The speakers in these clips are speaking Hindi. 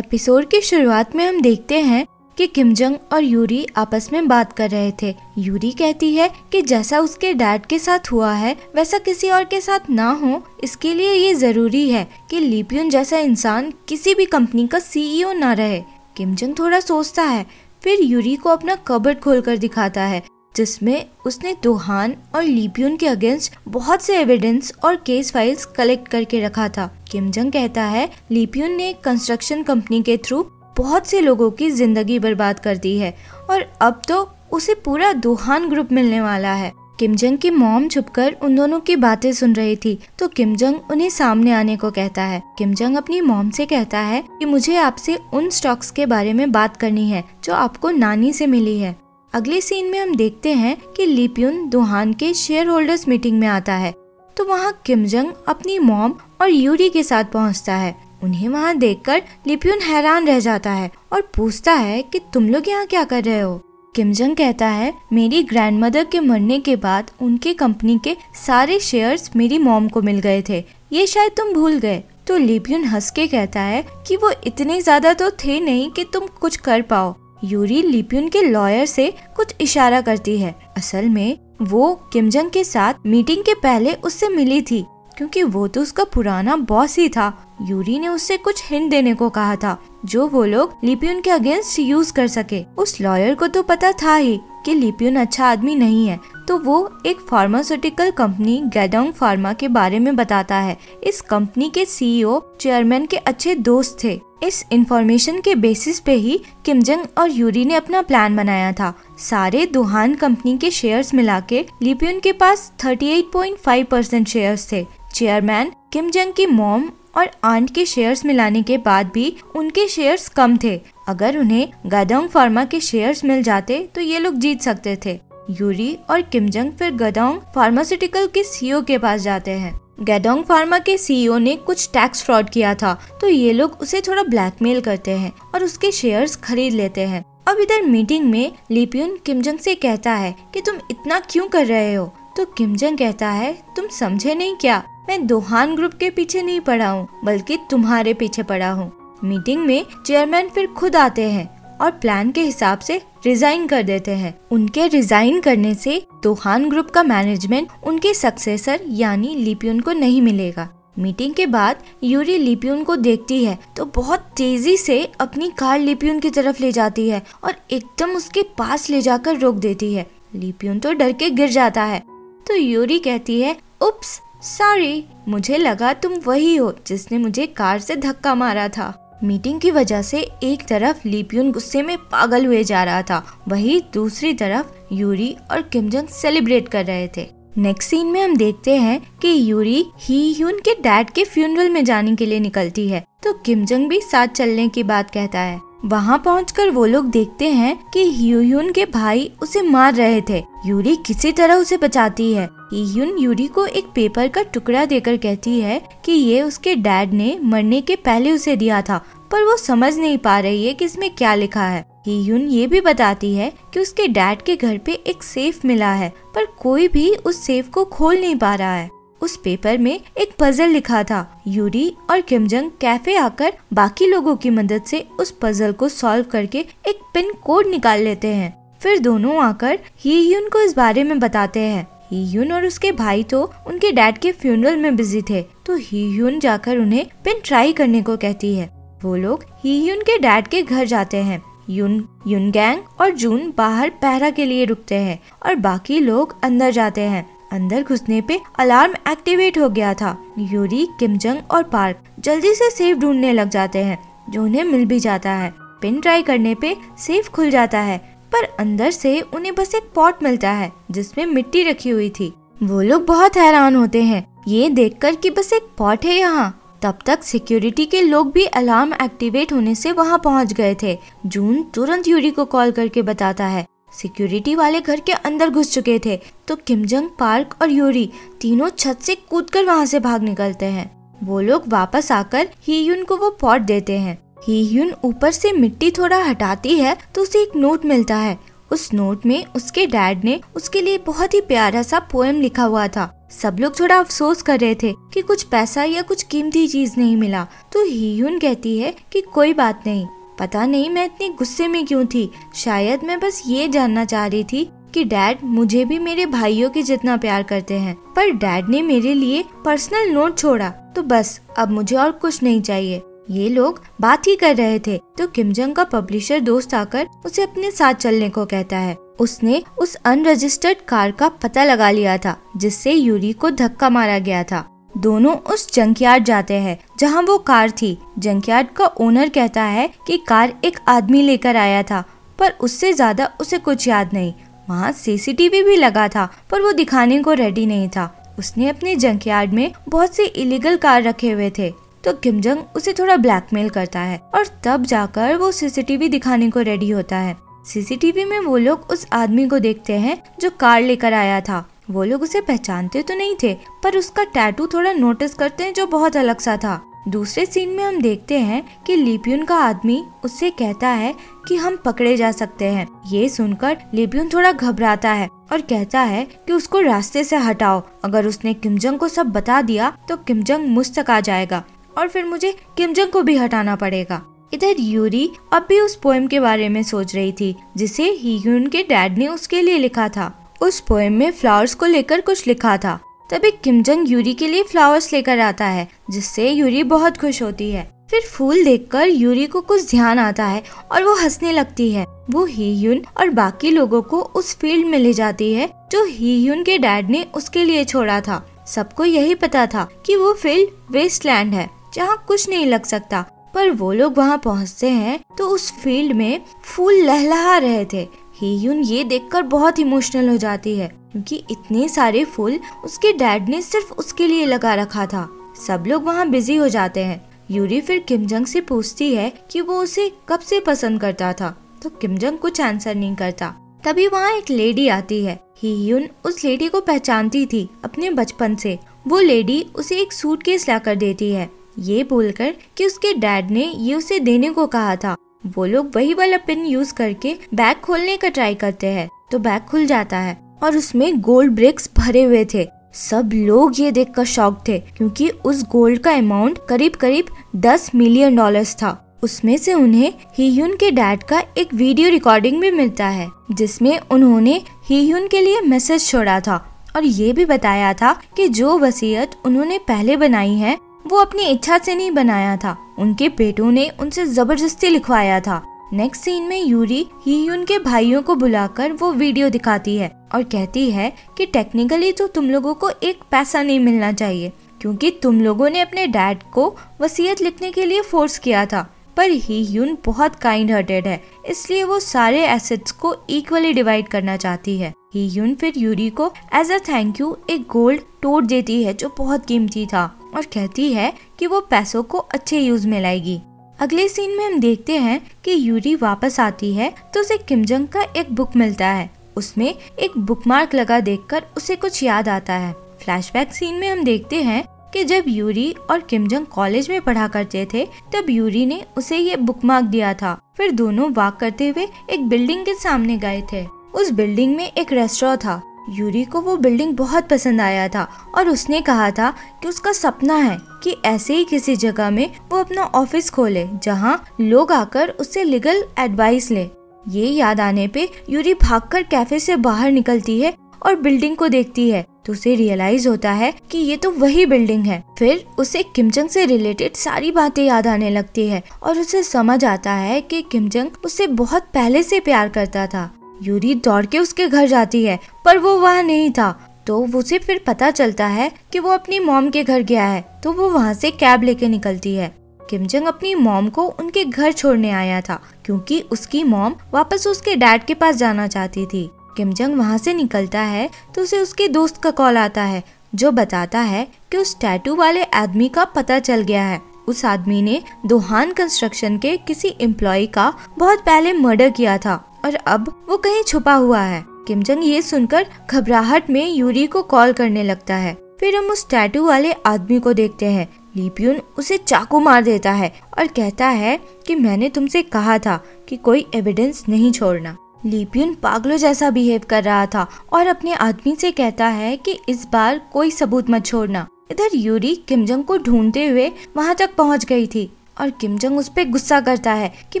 एपिसोड की शुरुआत में हम देखते हैं कि किमजंग और यूरी आपस में बात कर रहे थे। यूरी कहती है कि जैसा उसके डैड के साथ हुआ है, वैसा किसी और के साथ ना हो। इसके लिए ये ज़रूरी है कि लिपियन जैसा इंसान किसी भी कंपनी का सीईओ ना रहे। किम जंग थोड़ा सोचता है, फिर यूरी को अपना कबर्ड खोलकर दिखाता है। जिसमें उसने दोहान और लिपियन के अगेंस्ट बहुत से एविडेंस और केस फाइल्स कलेक्ट करके रखा था। किम जंग कहता है लिपियन ने कंस्ट्रक्शन कंपनी के थ्रू बहुत से लोगों की ज़िंदगी बर्बाद कर दी है और अब तो उसे पूरा दोहान ग्रुप मिलने वाला है। किम जंग की मॉम छुपकर उन दोनों की बातें सुन रही थी तो किम जंग उन्हें सामने आने को कहता है। किम जंग अपनी मॉम से कहता है कि मुझे आपसे उन स्टॉक्स के बारे में बात करनी है, जो आपको नानी से मिली है। अगले सीन में हम देखते हैं कि लिप्युन दोहान के शेयर होल्डर्स मीटिंग में आता है। तो वहाँ किम जंग अपनी मॉम और यूरी के साथ पहुँचता है। उन्हें वहाँ देखकर लिप्युन हैरान रह जाता है और पूछता है कि तुम लोग यहाँ क्या कर रहे हो? किम जंग कहता है, मेरी ग्रैंडमदर के मरने के बाद उनके कंपनी के सारे शेयर्स मेरी मॉम को मिल गए थे। ये शायद तुम भूल गए। तो लिप्युन हंस के कहता है कि वो इतने ज़्यादा तो थे नहीं कि तुम कुछ कर पाओ। यूरी लिप्यून के लॉयर से कुछ इशारा करती है। असल में, वो किमजंग के साथ मीटिंग के पहले उससे मिली थी, क्योंकि वो तो उसका पुराना बॉस ही था। यूरी ने उससे कुछ हिंट देने को कहा था। जो वो लोग लिपियन के अगेंस्ट यूज़ कर सके। उस लॉयर को तो पता था ही कि लिपियन अच्छा आदमी नहीं है। तो वो एक फार्मास्यूटिकल कंपनी गैडोंग फार्मा के बारे में बताता है। इस कंपनी के सीईओ चेयरमैन के अच्छे दोस्त थे। इस इंफॉर्मेशन के बेसिस पे ही किमजंग और यूरी ने अपना प्लान बनाया था। सारे दुहान कंपनी के शेयर्स मिला के लिपियन के पास 38.5 परसेंट शेयर थे। चेयरमैन किम जंग की मॉम और आंट के शेयर्स मिलाने के बाद भी उनके शेयर्स कम थे। अगर उन्हें गदोंग फार्मा के शेयर्स मिल जाते तो ये लोग जीत सकते थे। यूरी और किमजंग फिर गदोंग फार्मास्यूटिकल के सीईओ के पास जाते हैं। गैडोंग फार्मा के सीईओ ने कुछ टैक्स फ्रॉड किया था तो ये लोग उसे थोड़ा ब्लैकमेल करते हैं और उसके शेयर्स खरीद लेते हैं। अब इधर मीटिंग में लिपियन किमजंग से कहता है कि, तुम इतना क्यों कर रहे हो? तो किमजंग कहता है, तुम समझे नहीं क्या? मैं दोहान ग्रुप के पीछे नहीं पड़ा हूँ, बल्कि तुम्हारे पीछे पड़ा हूँ। मीटिंग में चेयरमैन फिर खुद आते हैं और प्लान के हिसाब से रिजाइन कर देते हैं। उनके रिजाइन करने से दोहान ग्रुप का मैनेजमेंट उनके सक्सेसर यानी लिपियन को नहीं मिलेगा। मीटिंग के बाद यूरी लिपियन को देखती है तो बहुत तेज़ी से अपनी कार लिपियन की तरफ़ ले जाती है और एकदम उसके पास ले जाकर रोक देती है। लिपियन तो डर के गिर जाता है। तो यूरी कहती है, उप्स सॉरी मुझे लगा तुम वही हो जिसने मुझे कार से धक्का मारा था। मीटिंग की वजह से एक तरफ़ लिपियन गुस्से में पागल हुए जा रहा था, वही दूसरी तरफ़ यूरी और किमजंग सेलिब्रेट कर रहे थे। नेक्स्ट सीन में हम देखते हैं कि यूरी ही ह्यून के डैड के फ्यूनरल में जाने के लिए निकलती है तो किमजंग भी साथ चलने की बात कहता है। वहाँ पहुंचकर वो लोग देखते हैं कि ह्यून के भाई उसे मार रहे थे। यूरी किसी तरह उसे बचाती है। ह्यून यूरी को एक पेपर का टुकड़ा देकर कहती है कि ये उसके डैड ने मरने के पहले उसे दिया था, पर वो समझ नहीं पा रही है कि इसमें क्या लिखा है। ह्यून ये भी बताती है कि उसके डैड के घर पे एक सेफ़ मिला है, पर कोई भी उस सेफ़ को खोल नहीं पा रहा है। उस पेपर में एक पजल लिखा था। यूरी और किमजंग कैफ़े आकर बाकी लोगों की मदद से उस पजल को सॉल्व करके एक पिन कोड निकाल लेते हैं। फिर दोनों आकर ही यून को इस बारे में बताते हैं। ही यून और उसके भाई तो उनके डैड के फ्यूनरल में बिज़ी थे तो हीयून जाकर उन्हें पिन ट्राई करने को कहती है। वो लोग ही यून के डैड के घर जाते हैं। यून युन गैंग और जून बाहर पहरा के लिए रुकते हैं और बाकी लोग अंदर जाते हैं। अंदर घुसने पे अलार्म एक्टिवेट हो गया था। यूरी किमजंग और पार्क जल्दी से सेफ़ ढूँढने लग जाते हैं, जो उन्हें मिल भी जाता है। पिन ट्राई करने पे सेफ़ खुल जाता है, पर अंदर से उन्हें बस एक पॉट मिलता है, जिसमें मिट्टी रखी हुई थी। वो लोग बहुत हैरान होते हैं, ये देखकर कि बस एक पॉट है यहाँ। तब तक सिक्योरिटी के लोग भी अलार्म एक्टिवेट होने से वहाँ पहुँच गए थे। जून तुरंत यूरी को कॉल करके बताता है सिक्योरिटी वाले घर के अंदर घुस चुके थे। तो किमजंग पार्क और यूरी तीनों छत से कूदकर वहाँ से भाग निकलते हैं। वो लोग वापस आकर हीयुन को वो पॉट देते हैं। हीयुन ऊपर से मिट्टी थोड़ा हटाती है तो उसे एक नोट मिलता है। उस नोट में उसके डैड ने उसके लिए बहुत ही प्यारा सा पोएम लिखा हुआ था। सब लोग थोड़ा अफसोस कर रहे थे कि कुछ पैसा या कुछ कीमती चीज़ नहीं मिला। तो हीयुन कहती है कि कोई बात नहीं। पता नहीं मैं इतनी गुस्से में क्यों थी। शायद मैं बस ये जानना चाह रही थी कि डैड मुझे भी मेरे भाइयों के जितना प्यार करते हैं। पर डैड ने मेरे लिए पर्सनल नोट छोड़ा। तो बस, अब मुझे और कुछ नहीं चाहिए। ये लोग बात ही कर रहे थे। तो किमजंग का पब्लिशर दोस्त आकर उसे अपने साथ चलने को कहता है। उसने उस अनरजिस्टर्ड कार का पता लगा लिया था, जिससे यूरी को धक्का मारा गया था। दोनों उस जंकयार्ड जाते हैं, जहाँ वो कार थी। जंकयार्ड का ओनर कहता है कि कार एक आदमी लेकर आया था, पर उससे ज़्यादा उसे कुछ याद नहीं। वहाँ सीसीटीवी भी लगा था, पर वो दिखाने को रेडी नहीं था। उसने अपने जंकयार्ड में बहुत से इलीगल कार रखे हुए थे। तो किमजंग उसे थोड़ा ब्लैकमेल करता है और तब जाकर वो सीसीटीवी दिखाने को रेडी होता है। सीसीटीवी में वो लोग उस आदमी को देखते हैं जो कार लेकर आया था। वो लोग उसे पहचानते तो नहीं थे, पर उसका टैटू थोड़ा नोटिस करते हैं जो बहुत अलग सा था। दूसरे सीन में हम देखते हैं कि लिपियन का आदमी उससे कहता है कि हम पकड़े जा सकते हैं। ये सुनकर लिपियन थोड़ा घबराता है और कहता है कि उसको रास्ते से हटाओ। अगर उसने किमजंग को सब बता दिया तो किमजंग मुझ तक आ जाएगा और फिर मुझे किमजंग को भी हटाना पड़ेगा। इधर यूरी अब भी उस पोएम के बारे में सोच रही थी, जिसे हीयुन के डैड ने उसके लिए लिखा था। उस पोएम में फ्लावर्स को लेकर कुछ लिखा था। तभी किमजंग यूरी के लिए फ्लावर्स लेकर आता है, जिससे यूरी बहुत खुश होती है। फिर फूल देखकर यूरी को कुछ ध्यान आता है और वो हंसने लगती है। वो हीयुन और बाकी लोगों को उस फ़ील्ड में ले जाती है, जो हीयुन के डैड ने उसके लिए छोड़ा था। सबको यही पता था कि वो फ़ील्ड वेस्टलैंड है, जहाँ कुछ नहीं लग सकता। पर वो लोग वहाँ पहुँचते हैं तो उस फ़ील्ड में फूल लहलहा रहे थे। हीयुन ये देखकर बहुत इमोशनल हो जाती है, क्योंकि इतने सारे फूल उसके डैड ने सिर्फ़ उसके लिए लगा रखा था। सब लोग वहाँ बिज़ी हो जाते हैं। यूरी फिर किमजंग से पूछती है कि वो उसे कब से पसंद करता था तो किमजंग कुछ आंसर नहीं करता। तभी वहाँ एक लेडी आती है। ही हीयुन उस लेडी को पहचानती थी अपने बचपन से। वो लेडी उसे एक सूट केस ला कर देती है। ये बोलकर कि उसके डैड ने ये उसे देने को कहा था। वो लोग वही वाला पिन यूज़ करके बैग खोलने का ट्राई करते हैं। तो बैग खुल जाता है और उसमें गोल्ड ब्रिक्स भरे हुए थे। सब लोग ये देखकर शौक थे क्योंकि उस गोल्ड का अमाउंट करीब करीब 10 मिलियन डॉलर्स था। उसमें से उन्हें हीयुन के डैड का एक वीडियो रिकॉर्डिंग भी मिलता है, जिसमें उन्होंने हीयुन के लिए मैसेज छोड़ा था और ये भी बताया था कि जो वसीयत उन्होंने पहले बनाई है, वो अपनी इच्छा से नहीं बनाया था। उनके बेटों ने उनसे ज़बरदस्ती लिखवाया था। नेक्स्ट सीन में यूरी ही उनके भाइयों को बुलाकर वो वीडियो दिखाती है और कहती है कि टेक्निकली तो तुम लोगों को एक पैसा नहीं मिलना चाहिए, क्योंकि तुम लोगों ने अपने डैड को वसीयत लिखने के लिए फोर्स किया था। पर ही यून बहुत काइंड हार्टेड है, इसलिए वो सारे एसेट्स को इक्वली डिवाइड करना चाहती है। ही यून फिर यूरी को एज अ थैंक यू एक गोल्ड तोड़ देती है, जो बहुत कीमती था और कहती है कि वो पैसों को अच्छे यूज़ में लाएगी। अगले सीन में हम देखते हैं कि यूरी वापस आती है तो उसे किमजंग का एक बुक मिलता है। उसमें एक बुकमार्क लगा देखकर उसे कुछ याद आता है। फ्लैशबैक सीन में हम देखते हैं कि जब यूरी और किमजंग कॉलेज में पढ़ा करते थे, तब यूरी ने उसे ये बुकमार्क दिया था। फिर दोनों वॉक करते हुए एक बिल्डिंग के सामने गए थे। उस बिल्डिंग में एक रेस्टोरेंट था। यूरी को वो बिल्डिंग बहुत पसंद आया था और उसने कहा था कि उसका सपना है कि ऐसे ही किसी जगह में वो अपना ऑफ़िस खोले जहाँ लोग आकर उससे लीगल एडवाइस ले। ये याद आने पे यूरी भागकर कैफ़े से बाहर निकलती है और बिल्डिंग को देखती है तो उसे रियलाइज़ होता है कि ये तो वही बिल्डिंग है। फिर उसे किमजंग से रिलेटेड सारी बातें याद आने लगती है और उसे समझ आता है कि किमजंग उससे बहुत पहले से प्यार करता था। यूरी दौड़ के उसके घर जाती है, पर वो वहाँ नहीं था। तो उसे फिर पता चलता है कि वो अपनी मॉम के घर गया है तो वो वहाँ से कैब लेके निकलती है। किमजंग अपनी मॉम को उनके घर छोड़ने आया था, क्योंकि उसकी मॉम वापस उसके डैड के पास जाना चाहती थी। किमजंग वहाँ से निकलता है तो उसे उसके दोस्त का कॉल आता है, जो बताता है कि उस टैटू वाले आदमी का पता चल गया है। उस आदमी ने दोहान कंस्ट्रक्शन के किसी एम्प्लॉय का बहुत पहले मर्डर किया था। और अब वो कहीं छुपा हुआ है। किमजंग ये सुनकर घबराहट में यूरी को कॉल करने लगता है। फिर हम उस टैटू वाले आदमी को देखते हैं। लीपियन उसे चाकू मार देता है और कहता है कि मैंने तुमसे कहा था कि कोई एविडेंस नहीं छोड़ना। लीपियन पागलों जैसा बिहेव कर रहा था और अपने आदमी से कहता है कि इस बार कोई सबूत मत छोड़ना। इधर यूरी किमजंग को ढूंढते हुए वहाँ तक पहुँच गई थी। और किमजंग उस पर गुस्सा करता है कि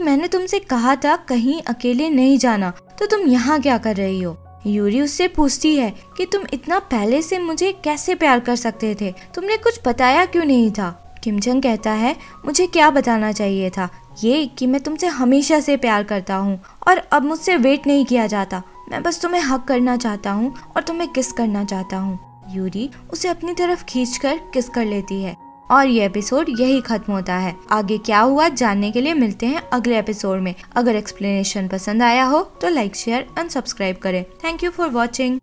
मैंने तुमसे कहा था कहीं अकेले नहीं जाना तो तुम यहाँ क्या कर रही हो? यूरी उससे पूछती है कि तुम इतना पहले से मुझे कैसे प्यार कर सकते थे? तुमने कुछ बताया क्यों नहीं था? किमजंग कहता है, मुझे क्या बताना चाहिए था? ये कि मैं तुमसे हमेशा से प्यार करता हूँ और अब मुझसे वेट नहीं किया जाता। मैं बस तुम्हें हक करना चाहता हूँ और तुम्हें किस करना चाहता हूँ। यूरी उसे अपनी तरफ़ खींचकर किस कर लेती है। और ये एपिसोड यही खत्म होता है। आगे क्या हुआ जानने के लिए मिलते हैं अगले एपिसोड में। अगर एक्सप्लेनेशन पसंद आया हो तो लाइक शेयर एंड सब्सक्राइब करें। Thank you for watching